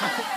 Yeah.